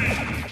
victory!